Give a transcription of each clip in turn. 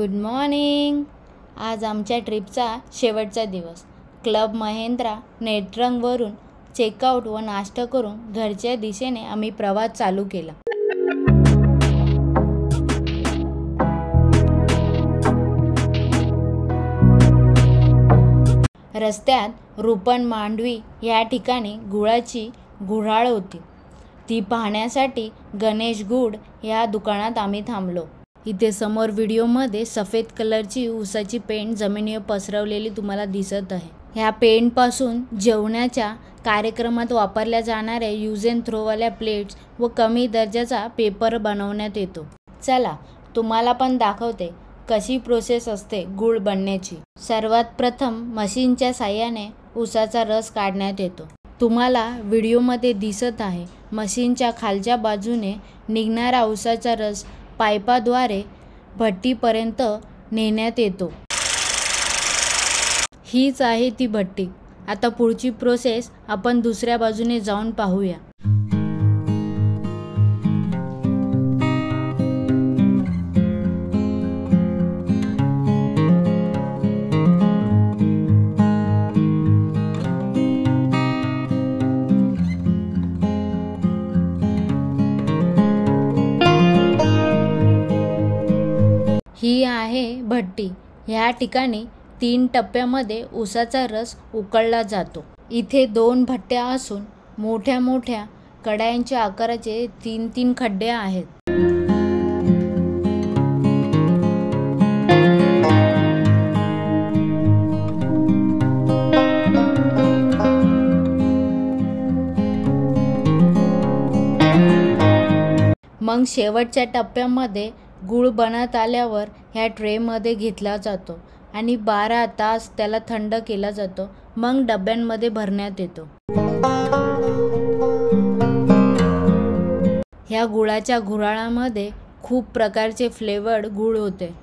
Good morning. आज आमच्या ट्रिपचा शेवटचा दिवस. क्लब महेंद्रा नेत्रंगवरून चेकआउट व नाश्ता करून घरच्या दिशेने आम्ही प्रवास चालू केला. रस्त्यात रुपण मांडवी या ठिकाणी गुळाची गुऱ्हाळ होती. ती पाहण्यासाठी गणेश गुड या दुकानात आम्ही थांबलो. इथे समोर व्हिडिओमध्ये सफेद कलरची उसाची पेंट जमिनीवर पसरवलेली तुम्हाला दिसत आहे. ह्या पेंटपासून जेवणाच्या कार्यक्रमात वापरल्या जाणाऱ्या यूज अँड थ्रोवाल्या प्लेट्स व कमी दर्जाचा पेपर बनवण्यात येतो. चला तुम्हाला पण दाखवते कशी प्रोसेस असते गुळ बनण्याची. सर्वात प्रथम मशीनच्या साह्याने उसाचा रस काढण्यात येतो. तुम्हाला व्हिडिओमध्ये दिसत आहे मशीनच्या खालच्या बाजूने निघणारा उसाचा रस पाईपाद्वारे भट्टीपर्यंत नेण्यात येतो. हीच आहे ती भट्टी. आता पुढची प्रोसेस आपण दुसऱ्या बाजूने जाऊन पाहूया. ही आहे भट्टी. ह्या ठिकाणी तीन टप्प्यामध्ये उसाचा रस उकळला जातो. इथे दोन भट्ट्या असून मोठ्या मोठ्या कड्यांच्या आकाराचे तीन तीन खड्डे आहेत. मग शेवटच्या टप्प्यामध्ये गूळ बनत आल्यावर ह्या ट्रेमध्ये घेतला जातो आणि बारा तास त्याला थंड केला जातो. मग डब्यांमध्ये भरण्यात येतो. ह्या गुळाच्या घुराळामध्ये खूप प्रकारचे फ्लेवर्ड गूळ होते.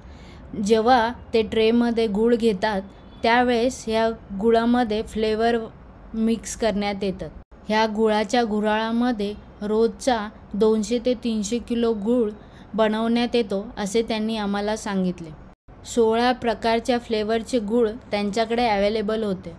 जेव्हा ते ट्रेमध्ये गूळ घेतात त्यावेळेस ह्या गुळामध्ये फ्लेवर मिक्स करण्यात येतात. ह्या गुळाच्या घुराळामध्ये रोजचा दोनशे ते तीनशे किलो गूळ बनवण्यात येतो असे त्यांनी आम्हाला सांगितले. सोळा प्रकारच्या फ्लेवरचे गूळ त्यांच्याकडे अवेलेबल होते.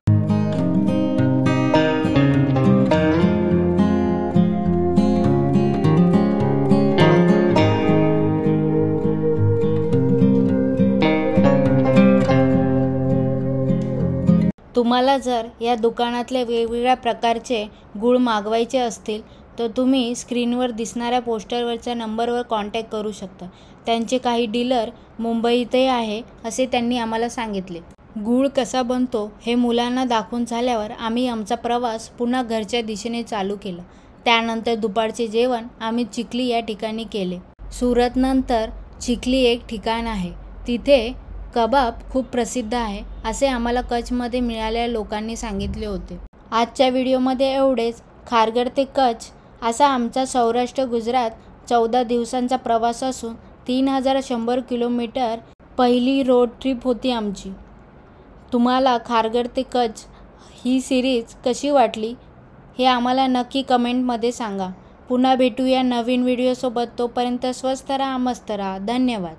तुम्हाला जर या दुकानातले वेगवेगळ्या प्रकारचे गूळ मागवायचे असतील तर तुम्ही स्क्रीनवर दिसणाऱ्या पोस्टरवरच्या नंबरवर कॉन्टॅक्ट करू शकता. त्यांचे काही डीलर मुंबईतही आहे असे त्यांनी आम्हाला सांगितले. गूळ कसा बनतो हे मुलांना दाखवून झाल्यावर आम्ही आमचा प्रवास पुन्हा घरच्या दिशेने चालू केला. त्यानंतर दुपारचे जेवण आम्ही चिखली या ठिकाणी केले. सुरतनंतर चिखली एक ठिकाण आहे. तिथे कबाब खूप प्रसिद्ध आहे असे आम्हाला कच्छमध्ये मिळालेल्या लोकांनी सांगितले होते. आजच्या व्हिडिओमध्ये एवढेच. खारगड ते कच्छ. असा आमचा सौराष्ट्र गुजरात चौदा दिवसांचा प्रवास असून तीन हजार शंभर किलोमीटर पहिली रोड ट्रिप होती आमची. तुम्हाला खारगड ते कच्छ ही सिरीज कशी वाटली हे आम्हाला नक्की कमेंटमध्ये सांगा. पुन्हा भेटूया नवीन व्हिडिओसोबत तोपर्यंत स्वस्त राहा मस्त राहा. धन्यवाद.